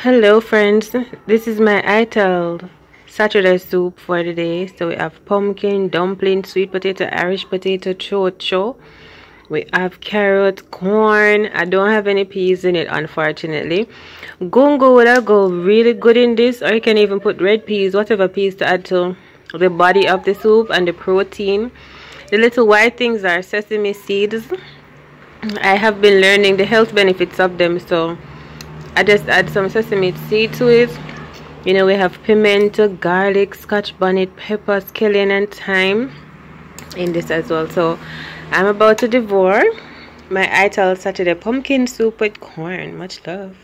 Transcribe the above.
Hello friends, this is my ital Saturday soup for the day. So we have pumpkin, dumpling, sweet potato, Irish potato, chocho. We have carrot, corn. I don't have any peas in it unfortunately. Gungo would go really good in this or you can even put red peas, whatever peas to add to the body of the soup and the protein. The little white things are sesame seeds. I have been learning the health benefits of them so I just add some sesame seed to it. You know we have pimento garlic scotch bonnet pepper scallion and thyme in this as well. So I'm about to devour my ital Saturday pumpkin soup with corn. Much love